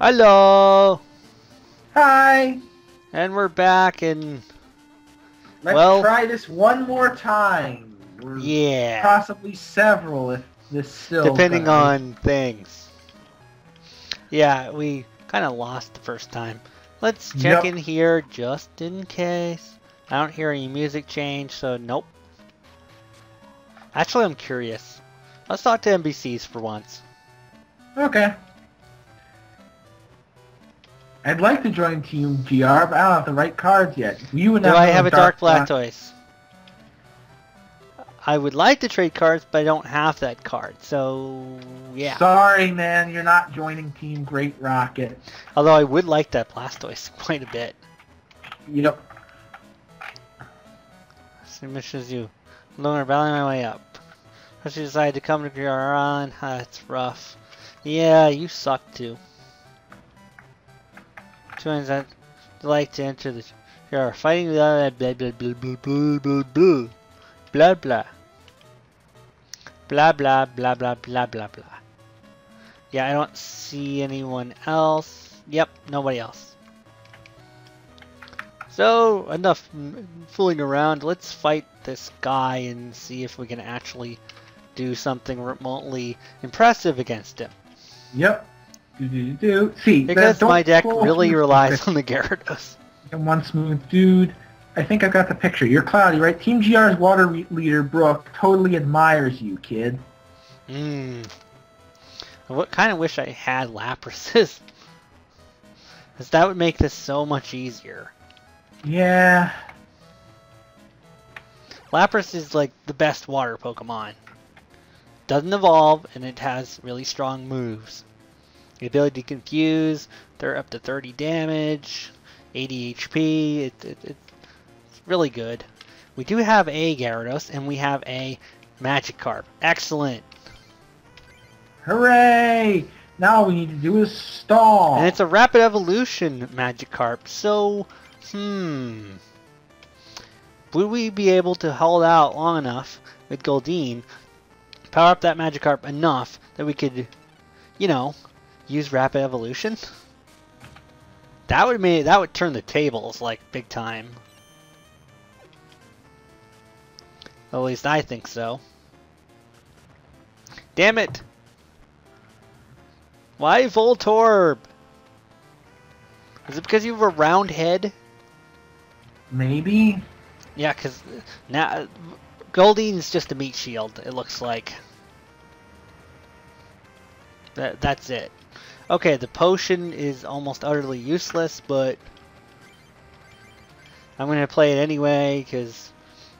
Hello! Hi! And we're back and Let's Well- try this one more time. Or yeah, Possibly several if this still depending goes. on things. Yeah, we kind of lost the first time. Let's check Yep. in here just in case. I don't hear any music change, so nope. Actually, I'm curious. Let's talk to NPCs for once. Okay. I'd like to join Team GR, but I don't have the right cards yet. You and Do I have a Dark? Blastoise? I would like to trade cards, but I don't have that card, so yeah. Sorry, man, you're not joining Team Great Rocket. Although I would like that Blastoise quite a bit. You know, Same mission as you. Longer battling my way up. You decided to come to island. Ah, it's rough. Yeah, you suck too. Joins that like to enter the are fighting the other blah blah blah blah blah blah blah blah blah blah blah blah blah blah blah blah. Yeah, I don't see anyone else. Yep, nobody else. So, enough fooling around. Let's fight this guy and see if we can actually do something remotely impressive against him. yep. Do do do do. See, Because my deck really relies on the Gyarados. And one smooth dude. I think I've got the picture. You're cloudy, right? Team GR's water leader, Brooke, totally admires you, kid. Mmm. I kind of wish I had Laprases. Because that would make this so much easier. Yeah. Lapras is like the best water Pokemon. Doesn't evolve, and it has really strong moves. The ability to confuse, they're up to 30 damage, 80 HP, it, it, it's really good. We do have a Gyarados, and we have a Magikarp. Excellent! Hooray! Now we need to do is stall. And it's a Rapid Evolution Magikarp, so, hmm... Would we be able to hold out long enough with Goldeen, power up that Magikarp enough that we could, you know, use Rapid Evolution? That would mean that would turn the tables like big time. At least I think so. Damn it! Why Voltorb? Is it because you have a round head? Maybe. Yeah, because uh, now uh, Goldeen's just a meat shield. It looks like. That that's it. Okay, the potion is almost utterly useless, but I'm gonna play it anyway because,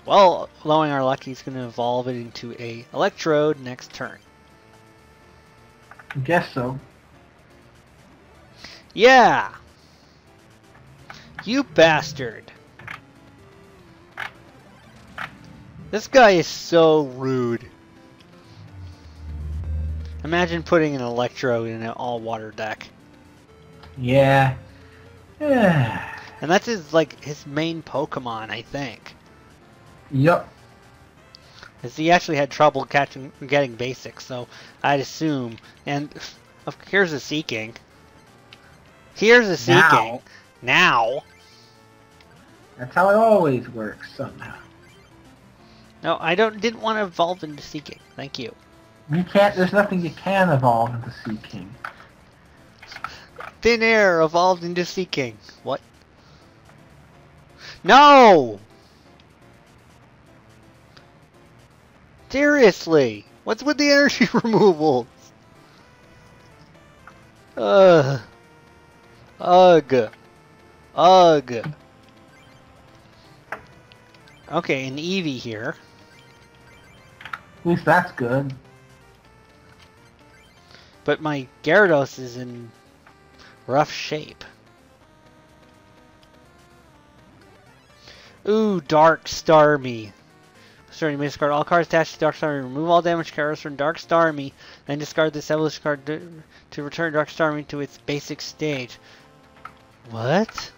well, allowing our luck, he's gonna evolve it into a electrode next turn. I Guess so. Yeah. You bastard. This guy is so rude. Imagine putting an electrode in an all-water deck. Yeah. Yeah. And that's his like his main Pokemon, I think. Yup. Because he actually had trouble catching getting basics, so I'd assume. And of here's a Seaking. Here's a Seaking. Now. now. That's how it always works somehow. No, I don't didn't want to evolve into Seaking. Thank you. You can't, there's nothing you can evolve into Seaking. Thin air evolved into Seaking. What? No! Seriously! What's with the energy removal? Ugh. Ugh. Ugh. Okay, an Eevee here. At least that's good. But my Gyarados is in rough shape. Ooh, Dark Starmie. Starting to discard all cards attached to Dark Starmie. Remove all damage cards from Dark Starmie. Then discard this evolution card to, to return Dark Starmie to its basic stage. What?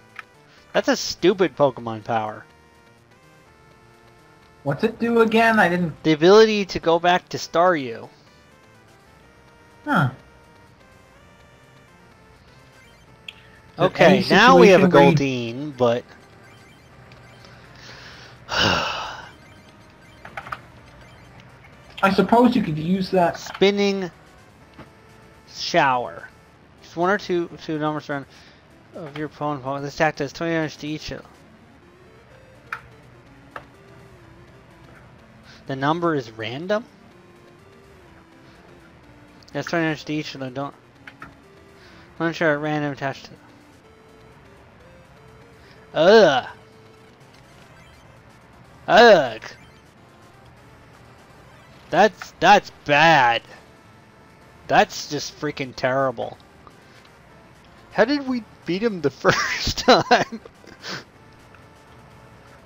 That's a stupid Pokemon power. What's it do again? I didn't... The ability to go back to Staryu. Huh. Okay, now we have a situation where you- but... I suppose you could use that. Spinning shower. Just one or two two numbers around of your opponent. This attack does 20 damage to each. The number is random? That's 20 damage to each of them. Don't. I'm sure at random attached to. Ugh. Ugh. That's that's bad. That's just freaking terrible. How did we beat him the first time?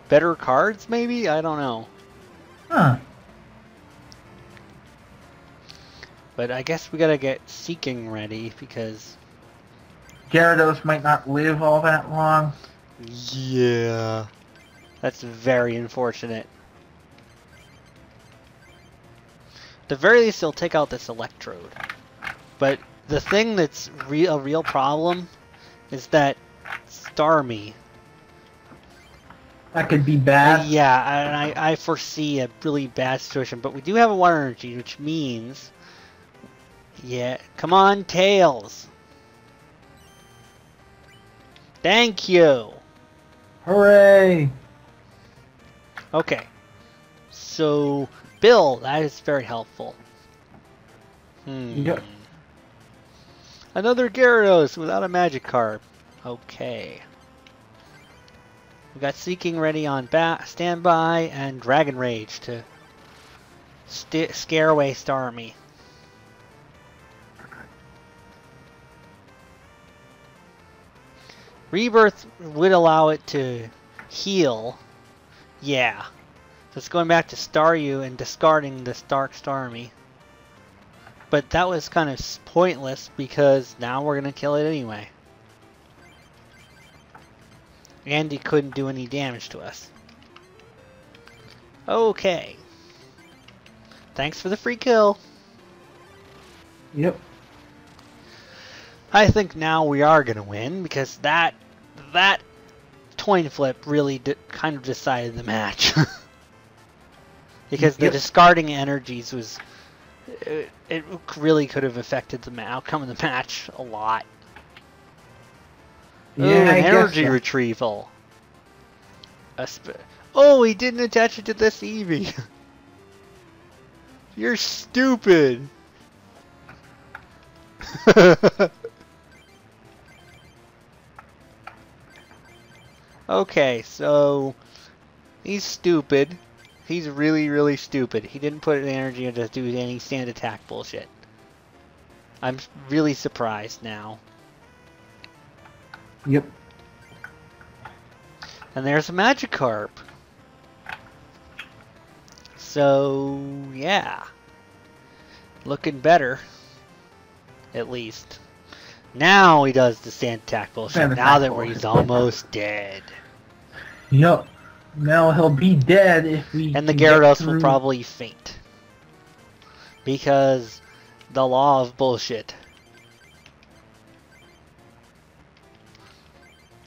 Better cards, maybe? I don't know. Huh. But I guess we gotta get Seaking ready because... Gyarados might not live all that long. Yeah. That's very unfortunate. At the very least, they'll take out this Electrode. But the thing that's re a real problem is that Starmie That could be Uh, bad. yeah, and I, I foresee a really bad situation, but we do have a water energy, which means, yeah, come on, Tails. Thank you. Hooray! Okay, so Bill, that is very helpful. Hmm. Yep. Another Gyarados without a Magikarp. Okay. We got Seaking ready on ba standby and Dragon Rage to scare away Starmie. Rebirth would allow it to heal. Yeah. So it's going back to Staryu and discarding this Dark Starmie. But that was kind of pointless because now we're going to kill it anyway. And he couldn't do any damage to us. Okay. Thanks for the free kill. Yep. I think now we are going to win because that that coin flip really kind of decided the match. because the Yep. discarding energies was it, it really could have affected the outcome of the match a lot. Yeah, guess energy so. retrieval. A sp- oh, he didn't attach it to this Eevee. You're stupid. okay, so he's stupid. He's really, really stupid. He didn't put an energy into do any stand attack bullshit. I'm really surprised now. Yep. And there's a Magikarp. So, yeah. Looking better. At least. Now he does the stand attack bullshit. Now attack that bullshit. he's almost dead. Yep. Now he'll be dead if we. And the Gyarados will probably faint. Because the law of bullshit.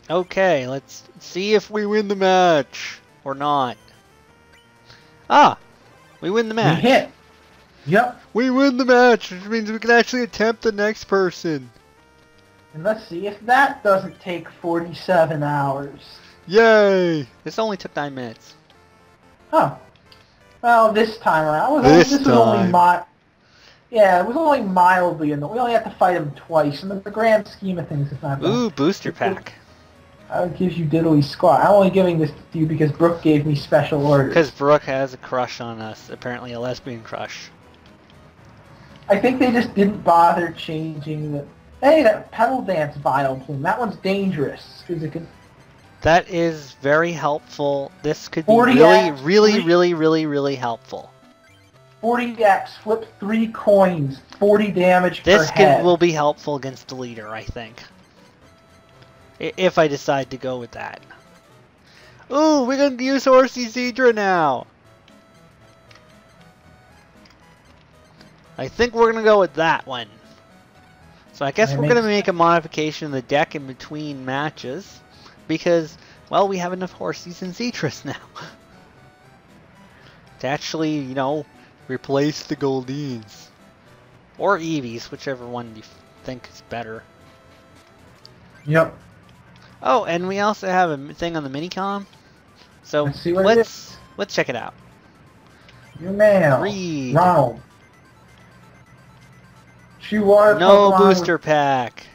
Okay, let's see if we win the match. Or not. Ah! We win the match. We hit. Yep. We win the match, which means we can actually attempt the next person. And let's see if that doesn't take 47 hours. Yay! This only took nine minutes. Huh. Well, this time around, This only, this was only time. mi- Yeah, it was only mildly annoying. We only had to fight him twice, and in the grand scheme of things, it's not bad. Ooh, booster pack. I would give you diddly squat. I'm only giving this to you because Brooke gave me special orders. Because Brooke has a crush on us. Apparently a lesbian crush. I think they just didn't bother changing the... Hey, that petal dance Vileplume, that one's dangerous. Because it can... That is very helpful. This could be really, X, really, three- really, really, really helpful. 40x, flip three coins, 40 damage This per could, head. will be helpful against the leader, I think. If I decide to go with that. Ooh, we're gonna use Horsea Seadra now. I think we're gonna go with that one. So I guess we're going to make a modification of the deck in between matches because, well, we have enough horses and Citrus now. to actually, you know, replace the Goldeens. Or Eevees, whichever one you think is better. Yep. Oh, and we also have a thing on the minicom. So Let's see what it let's let's check it out. Your mail. Read. Ronald. Shoe water No Pokemon with- booster pack.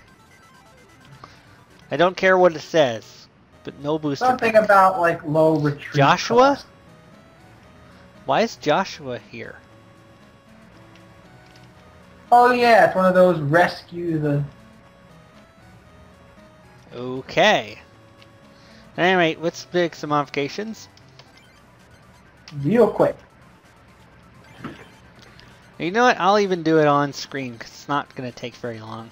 I don't care what it says, but no booster Something pack. about like low retreat. Joshua? cost. Why is Joshua here? Oh yeah, it's one of those rescue the. Okay. Anyway, let's make some modifications. Real quick. You know what? I'll even do it on screen because it's not going to take very long.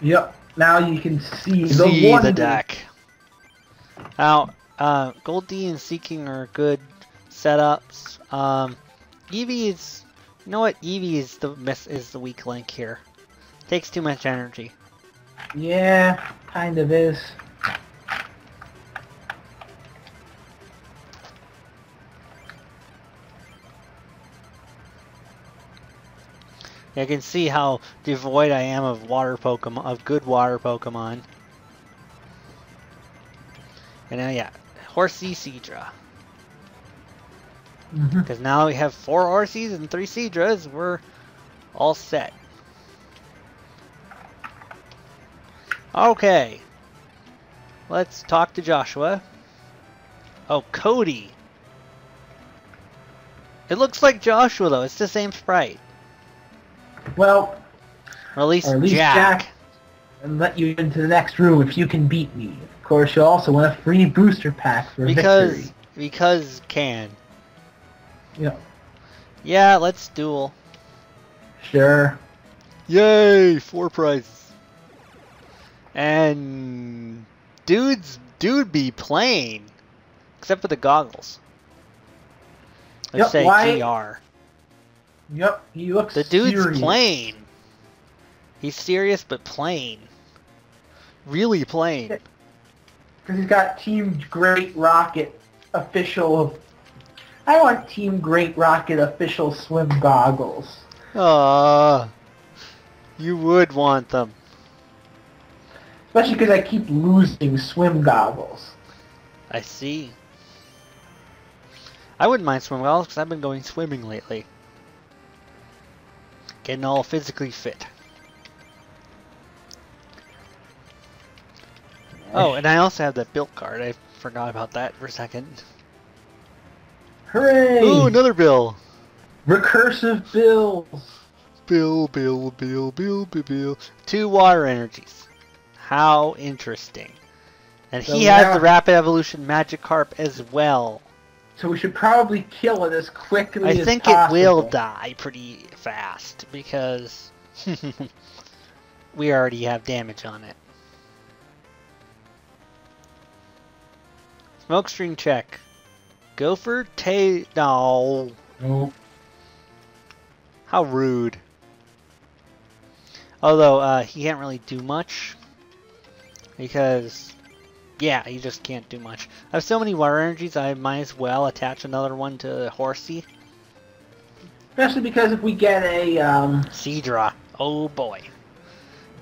Yep. Now you can see the See the deck. Now, uh, Goldie and Seaking are good setups. Um, Eevee is, you know what? Eevee is the miss is the weak link here. Takes too much energy. Yeah, kind of is. You can see how devoid I am of water Pokemon, of good water Pokemon. And now, yeah, Horsea Seadra. Mhm. Because now we have four Orseys and three Seadras, we're all set. Okay. Let's talk to Joshua. Oh, Cody. It looks like Joshua though, it's the same sprite. Well, Or at least, or at least Jack. Jack. and let you into the next room if you can beat me. Of course, you'll also win a free booster pack for Because victory. because can. Yeah, Yeah, let's duel. sure. Yay, four prizes. And dudes dude be playing. Except for the goggles. Let's Yep, say why- GR. Yep, he looks The dude's serious. playing. He's serious but plain. Really plain. Because he's got Team Great Rocket official. I want Team Great Rocket official swim goggles. Ah, you would want them. Especially because I keep losing swim goggles. I see. I wouldn't mind swimming goggles because I've been going swimming lately. Getting all physically fit. Oh, and I also have that Bill card. I forgot about that for a second. Hooray! Ooh, another bill. Recursive bills. Bill, bill, bill, bill, bill, bill. Two water energies. How interesting. And So he has the rapid evolution Magikarp as well. So we should probably kill it as quickly as possible. I as think possible. it will die pretty fast because we already have damage on it. Smokescreen check. Gopher Tay. No. Nope. How rude. Although, uh, he can't really do much. Because, yeah, he just can't do much. I have so many water energies, I might as well attach another one to Horsea. Especially because if we get a um, Seadra. Oh boy.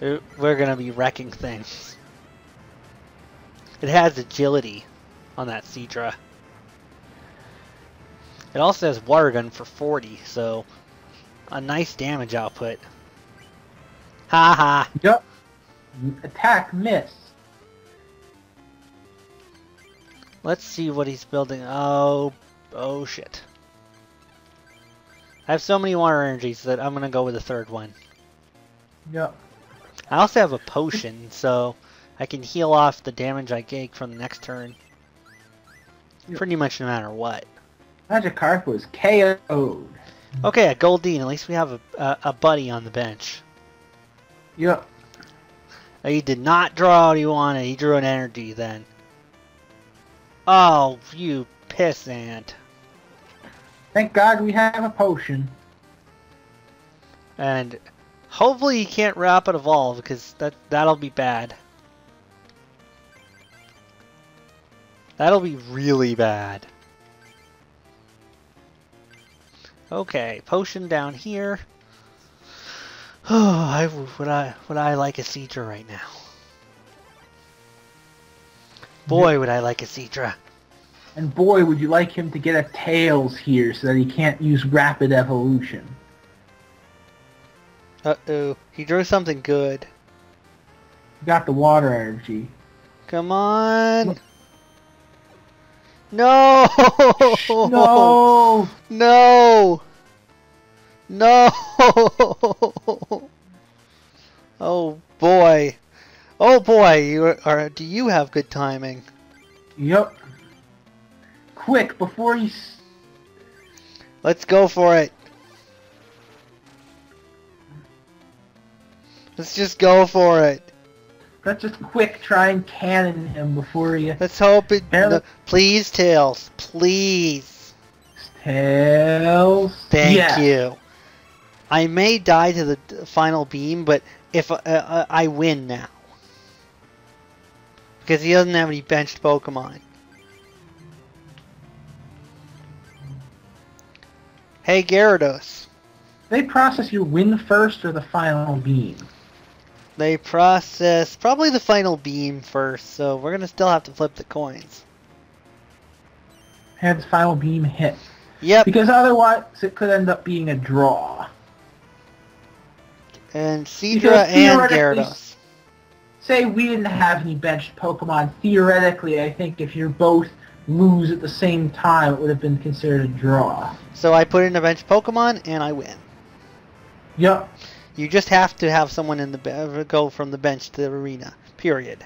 We're gonna be wrecking things. It has agility on that Seadra. It also has water gun for 40, so a nice damage output. Ha ha. yep, attack miss. Let's see what he's building. Oh, oh shit. I have so many water energies that I'm gonna go with the third one. Yep. I also have a potion, so I can heal off the damage I take from the next turn. Yep. Pretty much no matter what. Magikarp was KO'd. Okay, a Goldeen. At least we have a, a, a buddy on the bench. Yep. He did not draw what he wanted. He drew an energy then. Oh, you pissant. Thank God we have a potion. And Hopefully he can't rapid evolve because that that'll be bad. That'll be really bad. Okay, potion down here. Oh, I would I would I like a Seadra right now. Boy, would I like a Seadra. And boy, would you like him to get a Tails here so that he can't use Rapid Evolution. Uh-oh, he drew something good. Got the water energy. Come on. No! No! No! No! Oh boy. Oh boy, you are do you have good timing? Yep. Quick, before he... Let's go for it. Let's just go for it. Let's just quick try and cannon him before you. Let's hope it no, please Tails, please. Tails. Thank Yeah. you. I may die to the final beam, but if uh, uh, I win now. Because he doesn't have any benched Pokemon. Hey Gyarados. They process your win first or the final beam? They process probably the final beam first, so we're gonna still have to flip the coins. Had the final beam hit. Yep, Because otherwise it could end up being a draw. and Because and Gyarados. Say we didn't have any benched Pokemon. Theoretically, I think if you're both lose at the same time, it would have been considered a draw. So I put in a bench Pokemon and I win. Yep. You just have to have someone in the go from the bench to the arena. Period.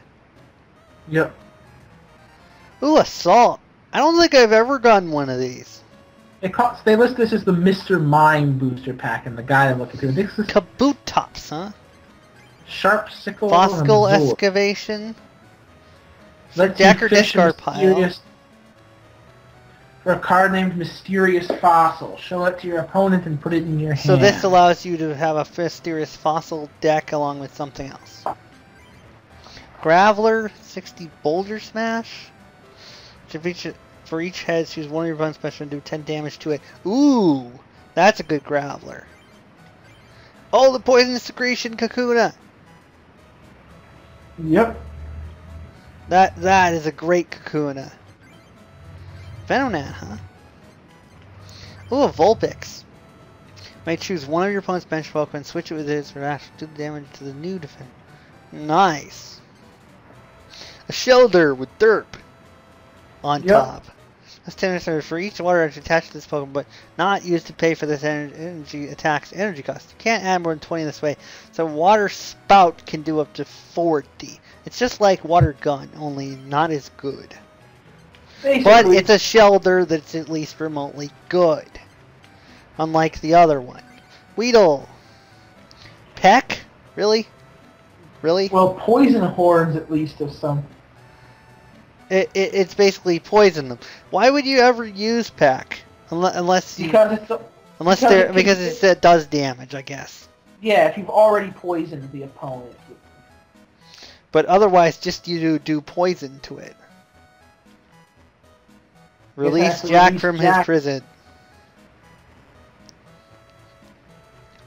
Yep. Ooh, assault. I don't think I've ever gotten one of these. It costs, they list this as the Mr. Mime booster pack and the guy I'm looking through. This is Kaboot tops, huh? Sharp Sickle Fossil excavation. Let's Deck or discard pile. For a card named Mysterious Fossil. Show it to your opponent and put it in your hand. So this allows you to have a mysterious fossil deck along with something else. Graveler, 60 Boulder Smash. For each, for each head, choose one of your opponent's special and do 10 damage to it. Ooh, that's a good Graveler. Oh, the Poison Secretion Kakuna. Yep. That that is a great Kakuna. Venonat, huh? Ooh, a Vulpix. May choose one of your opponent's bench Pokemon, switch it with its reaction, do the damage to the new defender. Nice. A Shellder with Derp on Yep. top. That's 10 energy for each water attached to this Pokemon, but not used to pay for this ener- energy attacks energy cost. You can't add more than 20 this way, so Water Spout can do up to 40. It's just like Water Gun, only not as good. But it's a Shellder that's at least remotely good. Unlike the other one. Weedle. Peck? Really? Really? well, poison horns at least of some. It, it, it's basically poison them. Why would you ever use Peck? Unless, unless you, Because it's a, unless because they're, it because it's, it does damage, I guess. yeah, if you've already poisoned the opponent. But otherwise, just you do, do poison to it. Release Jack release from his prison.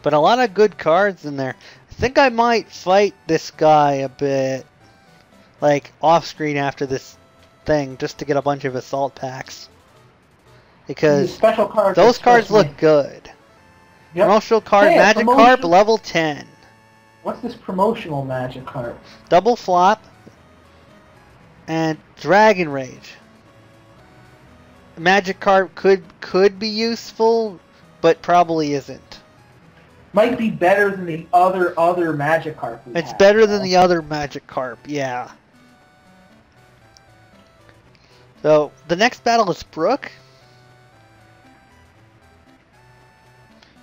But a lot of good cards in there. I think I might fight this guy a bit. Like, off screen after this thing, just to get a bunch of assault packs. Because special cards. those cards look good. Yep. Promotional card, Hey, a Magikarp, promotion- level 10. What's this promotional magic card? Double Flop, and Dragon Rage. Magikarp could could be useful, but probably isn't. Might be better than the other other magic card. we It's have, better than the other Magikarp, yeah. So the next battle is Brook,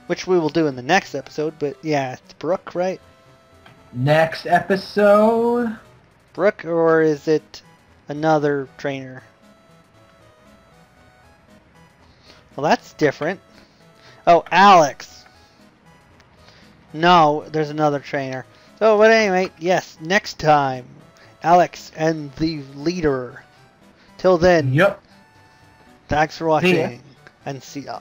which we will do in the next episode. But yeah, it's Brook, right? Next episode. Brook, or is it another trainer? Well, that's different. Oh, Alex. No, there's another trainer. So, but anyway, yes, next time, Alex and the leader. Till then, Yep. thanks for watching, and see ya.